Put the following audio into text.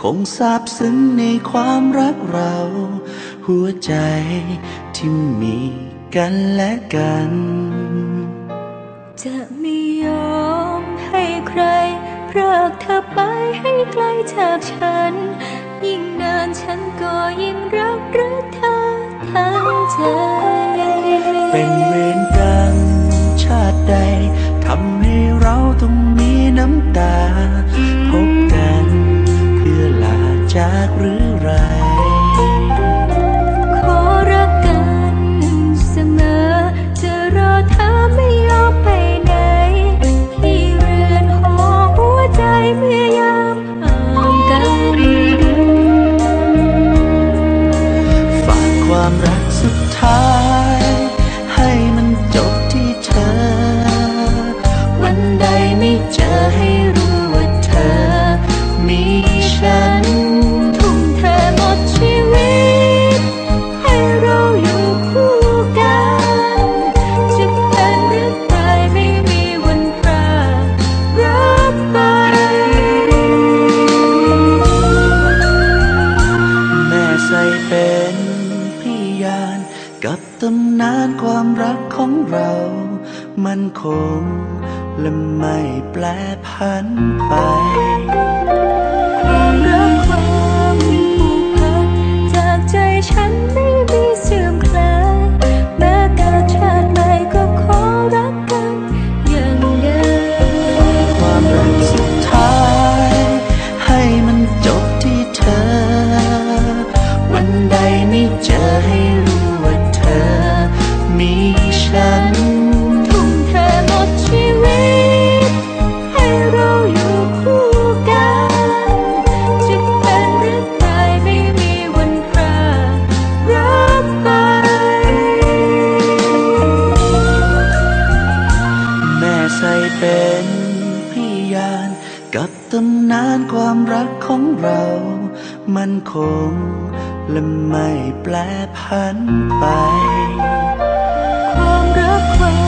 คงซาบซึ้งในความรักเรา หัวใจที่มีกันและกัน จะไม่ยอมให้ใครพรากเธอไปให้ไกลจากฉัน ยิ่งนานฉันก็ยิ่งรักรักเธอทั้งใจ สุดท้าย ให้มันจบที่เธอ วันใดไม่เจอให้ กับตำนานความรักของเรา มันคงและไม่แปรผันไปความรักความผูกพันจากใจฉันไม่มีเสื่อมคลายแม้กาชาติใหม่ก็ขอรักกันอย่างเดิมความรักสุดท้ายให้มันจบที่เธอ วันใดไม่เจอให้ กับตำนานความรักของเรา มันคงและไม่แปลผันไป ความรักความ